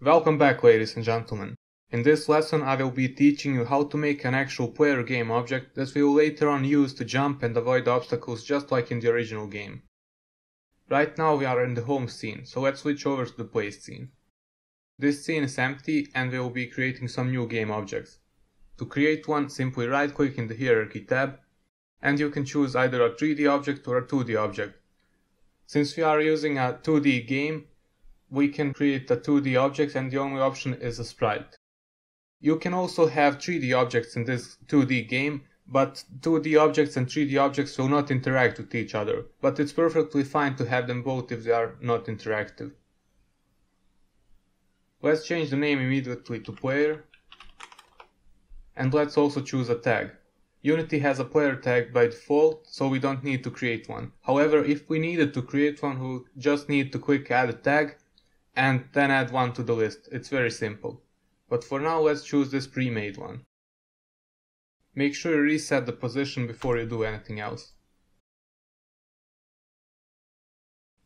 Welcome back ladies and gentlemen. In this lesson I will be teaching you how to make an actual player game object that we will later on use to jump and avoid obstacles just like in the original game. Right now we are in the home scene, so let's switch over to the play scene. This scene is empty and we will be creating some new game objects. To create one, simply right click in the hierarchy tab and you can choose either a 3D object or a 2D object. Since we are using a 2D game, we can create a 2D object and the only option is a sprite. You can also have 3D objects in this 2D game, but 2D objects and 3D objects will not interact with each other, but it's perfectly fine to have them both if they are not interactive. Let's change the name immediately to player, and let's also choose a tag. Unity has a player tag by default, so we don't need to create one. However, if we needed to create one, we'll just need to click add a tag and then add one to the list. It's very simple. But for now let's choose this pre-made one. Make sure you reset the position before you do anything else.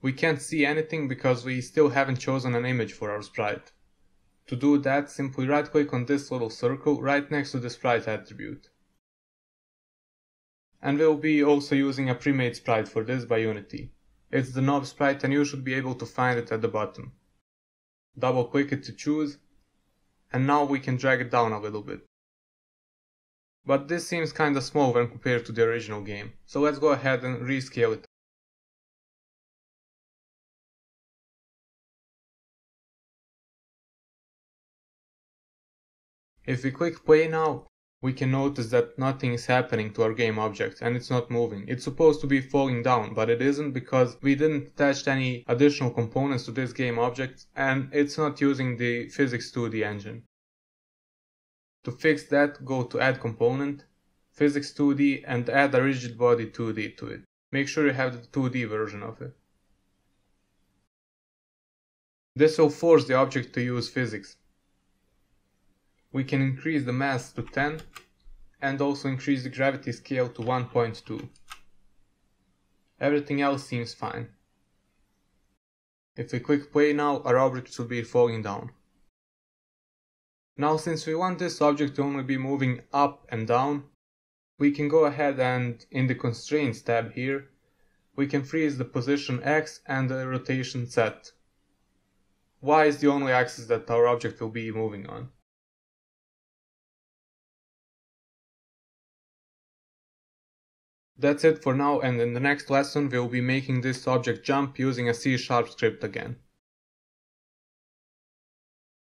We can't see anything because we still haven't chosen an image for our sprite. To do that, simply right click on this little circle right next to the sprite attribute. And we'll be also using a pre-made sprite for this by Unity. It's the knob sprite and you should be able to find it at the bottom double click it to choose, and now we can drag it down a little bit. But this seems kinda small when compared to the original game, so let's go ahead and rescale it. If we click play now, we can notice that nothing is happening to our game object and it's not moving. It's supposed to be falling down, but it isn't because we didn't attach any additional components to this game object and it's not using the Physics 2D engine. To fix that, go to add component, Physics 2D and add a rigid body 2D to it. Make sure you have the 2D version of it. This will force the object to use physics we can increase the mass to 10 and also increase the gravity scale to 1.2. Everything else seems fine. If we click play now, our object should be falling down. Now since we want this object to only be moving up and down, we can go ahead and in the constraints tab here, we can freeze the position X and the rotation Z. Y is the only axis that our object will be moving on. That's it for now and in the next lesson we'll be making this object jump using a C-sharp script again.